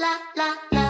la la la.